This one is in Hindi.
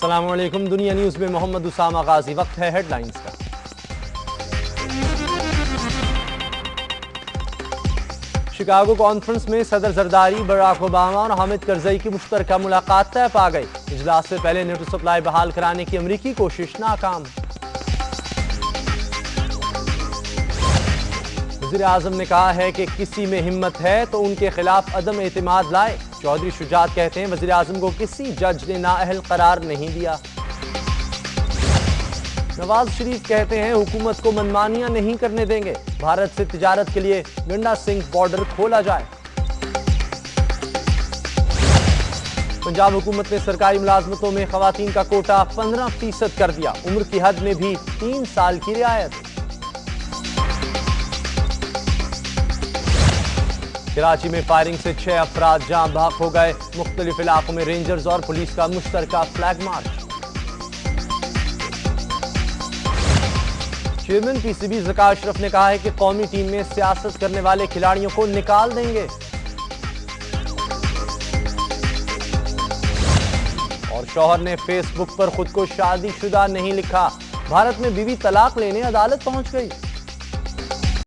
असलम दुनिया न्यूज़ में मोहम्मद उसामा गाजी। वक्त है हेडलाइंस का। शिकागो कॉन्फ्रेंस में सदर जरदारी बराक ओबामा और हामिद करजई की मुश्तर मुलाकात तय पा गई। इजलास से पहले नेटो सप्लाई बहाल कराने की अमरीकी कोशिश नाकाम। वज़ीर आज़म ने कहा है कि किसी में हिम्मत है तो उनके खिलाफ अदम एतमाद लाए। चौधरी शुजात कहते हैं वज़ीर आज़म को किसी जज ने नाअहल करार नहीं दिया। नवाज़ शरीफ कहते हैं, हुकूमत को मनमानियाँ नहीं करने देंगे। भारत से तिजारत के लिए गंडा सिंह बॉर्डर खोला जाए। पंजाब हुकूमत ने सरकारी मुलाजमतों में खवतान का कोटा 15 फ़ीसद कर दिया। उम्र की हद में भी तीन साल की रियायत। कराची में फायरिंग से छह अफराद जाम भाग हो गए। मुख्तलिफ़ इलाकों में रेंजर्स और पुलिस का Mushtar flag march. Chairman PCB Zaka Ashraf ने कहा है कि कौमी टीम में सियासत करने वाले खिलाड़ियों को निकाल देंगे। और शौहर ने फेसबुक पर खुद को शादीशुदा नहीं लिखा। भारत में बीवी तलाक लेने अदालत पहुँच गई।